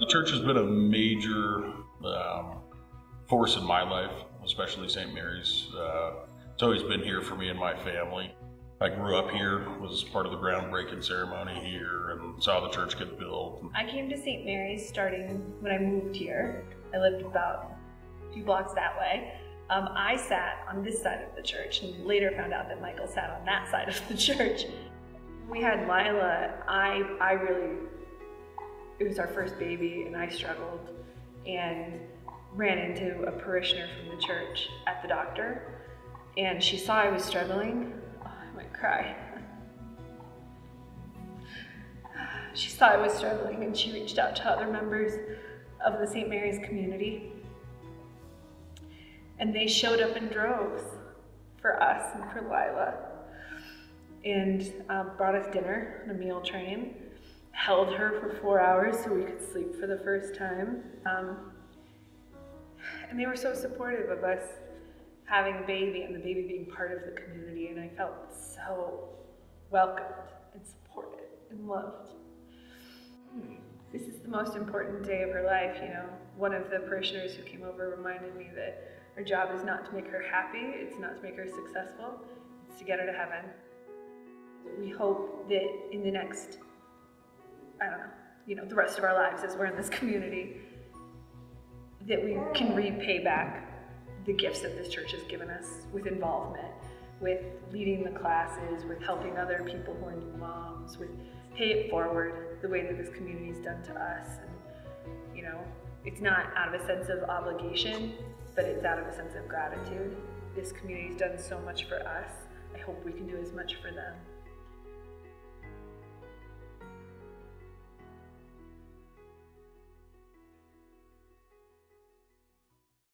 The church has been a major um, force in my life, especially St. Mary's. Uh, it's always been here for me and my family. I grew up here, was part of the groundbreaking ceremony here, and saw the church get built. I came to St. Mary's starting when I moved here. I lived about a few blocks that way. Um, I sat on this side of the church and later found out that Michael sat on that side of the church. We had Lila. I, I really, it was our first baby and I struggled and ran into a parishioner from the church at the doctor and she saw I was struggling. Oh, I might cry. She saw I was struggling and she reached out to other members of the St. Mary's community and they showed up in droves for us and for Lila and um, brought us dinner on a meal train, held her for four hours so we could sleep for the first time. Um, and they were so supportive of us having a baby and the baby being part of the community, and I felt so welcomed and supported and loved. This is the most important day of her life, you know. One of the parishioners who came over reminded me that our job is not to make her happy, it's not to make her successful, it's to get her to heaven. We hope that in the next, Know, you know, the rest of our lives as we're in this community, that we can repay back the gifts that this church has given us with involvement, with leading the classes, with helping other people who are new moms, with pay it forward the way that this community has done to us. And, you know, it's not out of a sense of obligation, but it's out of a sense of gratitude. This community's done so much for us. I hope we can do as much for them.